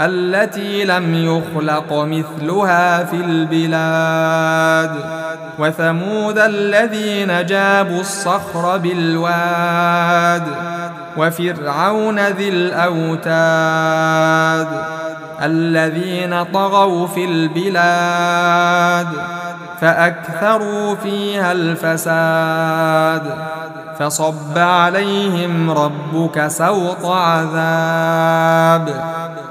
التي لم يخلق مثلها في البلاد. وثمود الذين جابوا الصخر بالواد. وفرعون ذي الأوتاد. الذين طغوا في البلاد. فأكثروا فيها الفساد. فصب عليهم ربك سوط عذاب.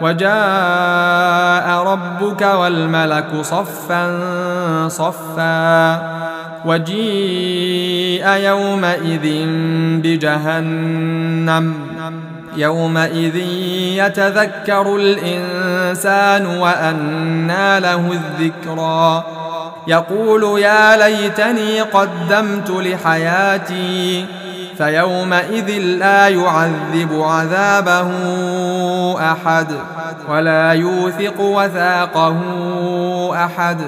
وجاء ربك والملك صفا صفا وجيء يومئذ بجهنم. يومئذ يتذكر الإنسان وأنى له الذكرى. يقول يا ليتني قدمت لحياتي فيومئذ لا يعذب عذابه أحد ولا يوثق وثاقه أحد.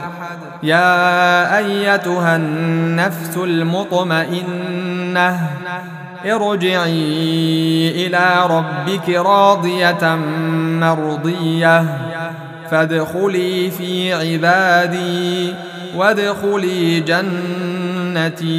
يا أيتها النفس المطمئنة ارجعي إلى ربك راضية مرضية. فادخلي في عبادي وادخلي جنتي.